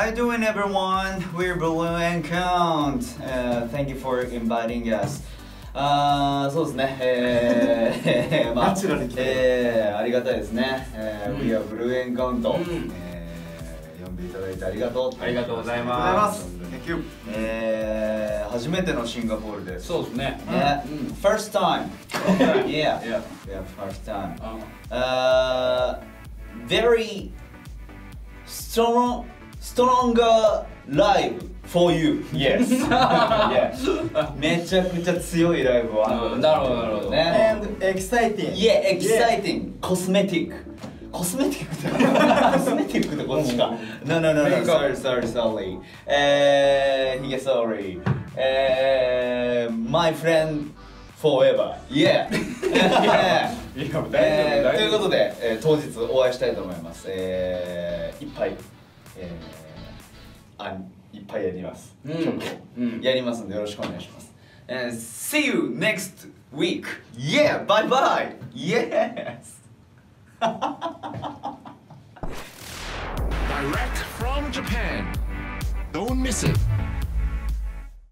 How you doing, everyone? We're Blue and Count. Uh, thank you for inviting us. あーそうですね、えー、まあナチュラルにえー、ありがたいですね、えーうん We are Blue and Count、うんえー呼んでいただいてありがとうありがとうございありがとうございまますえー、初めてのシンガポールですそうですねね、うん First time. Yeah Yeah. Yeah, first time あ uh, very strong, stronger live for you. Yes. yeah. めちゃくちゃ強いライブをあのうんなるほどなるほどね。And exciting Yeah, exciting. Cosmetic. コスメティックってコスメティックってこっちか。No, no, no, no. Sorry, sorry, sorry. えー、ヒゲ sorry. えー、my friend forever. Yeah. ということで、えー当日お会いしたいと思います。えー、いっぱい、えー、あいっぱいやります。うん曲をうんやりますのでよろしくお願いします。えー see you next week. Yeah, bye bye. Yes. Direct from Japan. Don't miss it.